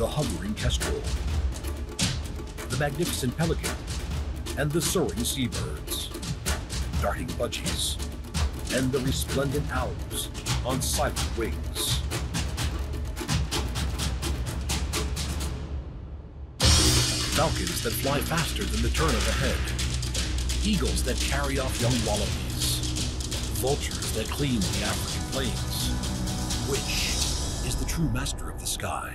the hovering kestrel, the magnificent pelican, and the soaring seabirds, darting budgies, and the resplendent owls on silent wings. Falcons that fly faster than the turn of a head, eagles that carry off young wallabies, vultures that clean the African plains. Which is the true master of the sky?